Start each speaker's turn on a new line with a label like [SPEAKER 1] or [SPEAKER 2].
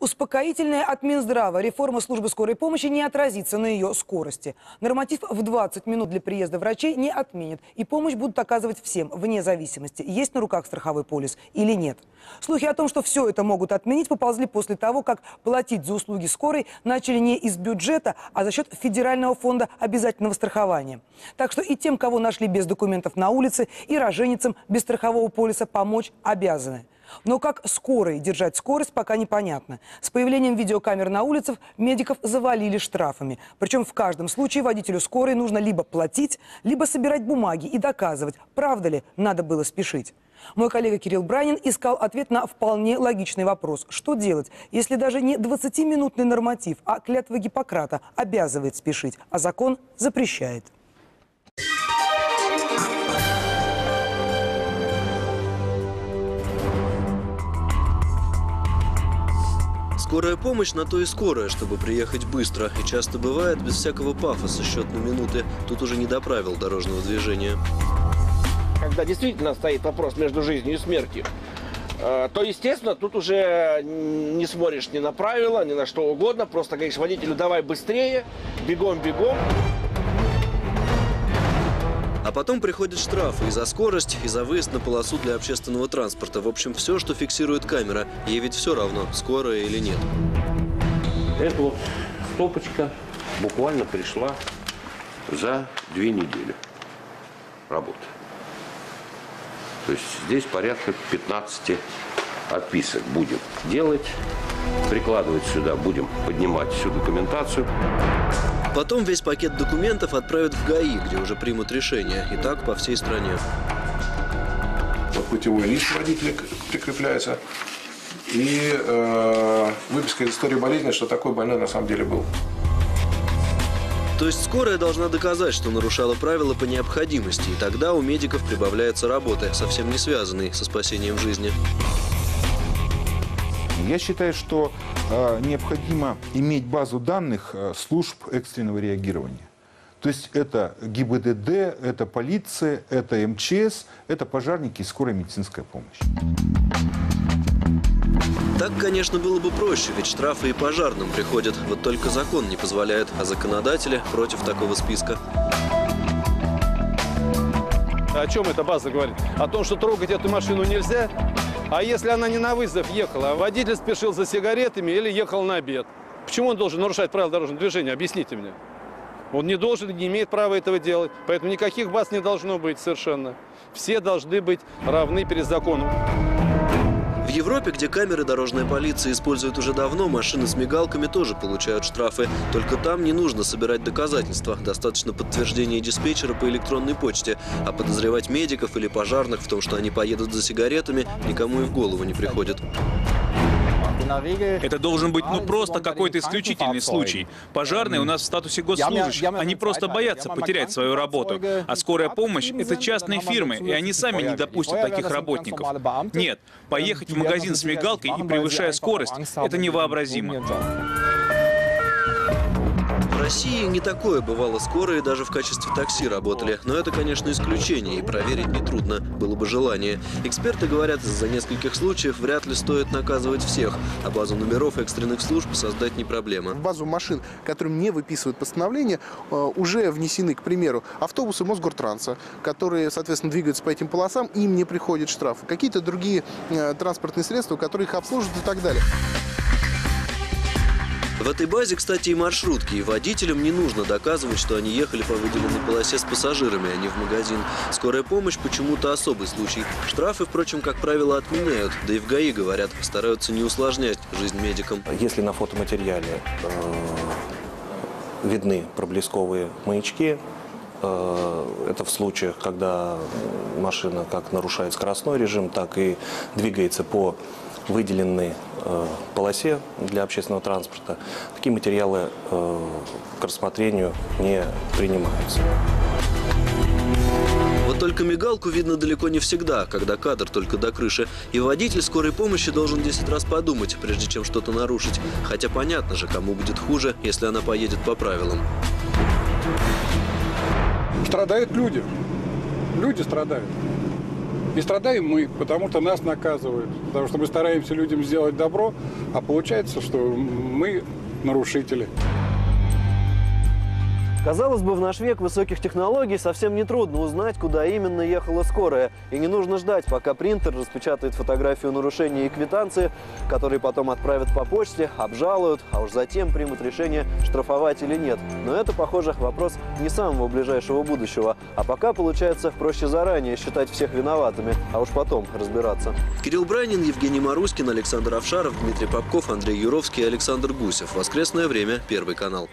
[SPEAKER 1] Успокоительная от Минздрава реформа службы скорой помощи не отразится на ее скорости. Норматив в 20 минут для приезда врачей не отменят. И помощь будут оказывать всем, вне зависимости, есть на руках страховой полис или нет. Слухи о том, что все это могут отменить, поползли после того, как платить за услуги скорой начали не из бюджета, а за счет Федерального фонда обязательного страхования. Так что и тем, кого нашли без документов на улице, и роженицам без страхового полиса помочь обязаны. Но как скорой держать скорость, пока непонятно. С появлением видеокамер на улицах медиков завалили штрафами. Причем в каждом случае водителю скорой нужно либо платить, либо собирать бумаги и доказывать, правда ли надо было спешить. Мой коллега Кирилл Бранин искал ответ на вполне логичный вопрос. Что делать, если даже не 20-минутный норматив, а клятва Гиппократа обязывает спешить, а закон запрещает?
[SPEAKER 2] Скорая помощь на то и скорая, чтобы приехать быстро. И часто бывает без всякого пафоса счет на минуты. Тут уже не до правил дорожного движения.
[SPEAKER 3] когда действительно стоит вопрос между жизнью и смертью, э, то, естественно, тут уже не смотришь ни на правила, ни на что угодно, просто говоришь водителю, давай быстрее, бегом, бегом.
[SPEAKER 2] А потом приходят штрафы и за скорость, и за выезд на полосу для общественного транспорта. В общем, все, что фиксирует камера. Ей ведь все равно, скорая или нет.
[SPEAKER 4] Эта вот стопочка буквально пришла за две недели работы. То есть здесь порядка 15 отписок будем делать, прикладывать сюда, будем поднимать всю документацию.
[SPEAKER 2] Потом весь пакет документов отправят в ГАИ, где уже примут решение. И так по всей стране.
[SPEAKER 5] Путевой лист водителя прикрепляется. И э, выписка из истории болезни, что такой больной на самом деле был.
[SPEAKER 2] То есть скорая должна доказать, что нарушала правила по необходимости. И тогда у медиков прибавляется работы, совсем не связанной со спасением жизни.
[SPEAKER 6] Я считаю, что э, необходимо иметь базу данных э, служб экстренного реагирования. То есть это ГИБДД, это полиция, это МЧС, это пожарники и скорая медицинская помощь.
[SPEAKER 2] Так, конечно, было бы проще, ведь штрафы и пожарным приходят. Вот только закон не позволяет, а законодатели против такого списка.
[SPEAKER 7] О чем эта база говорит? О том, что трогать эту машину нельзя? А если она не на вызов ехала, а водитель спешил за сигаретами или ехал на обед? Почему он должен нарушать правила дорожного движения? Объясните мне. Он не должен, не имеет права этого делать. Поэтому никаких баз не должно быть совершенно. Все должны быть равны перед законом.
[SPEAKER 2] В Европе, где камеры дорожной полиции используют уже давно, машины с мигалками тоже получают штрафы. Только там не нужно собирать доказательства. Достаточно подтверждения диспетчера по электронной почте. А подозревать медиков или пожарных в том, что они поедут за сигаретами, никому и в голову не приходит.
[SPEAKER 8] Это должен быть ну просто какой-то исключительный случай. Пожарные у нас в статусе госслужащих. Они просто боятся потерять свою работу. А скорая помощь – это частные фирмы, и они сами не допустят таких работников. Нет, поехать в магазин с мигалкой и превышая скорость – это невообразимо.
[SPEAKER 2] России не такое бывало. Скорые даже в качестве такси работали. Но это, конечно, исключение, и проверить нетрудно. Было бы желание. Эксперты говорят, из-за нескольких случаев вряд ли стоит наказывать всех. А базу номеров экстренных служб создать не проблема.
[SPEAKER 9] В базу машин, которым не выписывают постановление, э, уже внесены, к примеру, автобусы Мосгортранса, которые, соответственно, двигаются по этим полосам, им не приходят штрафы. Какие-то другие э, транспортные средства, которые их обслуживают и так далее.
[SPEAKER 2] В этой базе, кстати, и маршрутки. И водителям не нужно доказывать, что они ехали по выделенной полосе с пассажирами, а не в магазин. Скорая помощь почему-то особый случай. Штрафы, впрочем, как правило, отменяют. Да и в ГАИ, говорят, стараются не усложнять жизнь медикам.
[SPEAKER 10] Если на фотоматериале э, видны проблесковые маячки, э, это в случаях, когда машина как нарушает скоростной режим, так и двигается по выделенной э, полосе для общественного транспорта. Такие материалы э, к рассмотрению не принимаются.
[SPEAKER 2] Вот только мигалку видно далеко не всегда, когда кадр только до крыши. И водитель скорой помощи должен 10 раз подумать, прежде чем что-то нарушить. Хотя понятно же, кому будет хуже, если она поедет по правилам.
[SPEAKER 11] Страдают люди. Люди страдают. И страдаем мы, потому что нас наказывают. Потому что мы стараемся людям сделать добро, а получается, что мы нарушители.
[SPEAKER 2] Казалось бы, в наш век высоких технологий совсем нетрудно узнать, куда именно ехала скорая. И не нужно ждать, пока принтер распечатает фотографию нарушения и квитанции, которые потом отправят по почте, обжалуют, а уж затем примут решение, штрафовать или нет. Но это, похоже, вопрос не самого ближайшего будущего. А пока получается проще заранее считать всех виноватыми, а уж потом разбираться.
[SPEAKER 12] Кирилл Брайнин, Евгений Марускин, Александр Авшаров, Дмитрий Попков, Андрей Юровский и Александр Гусев. Воскресное время. Первый канал.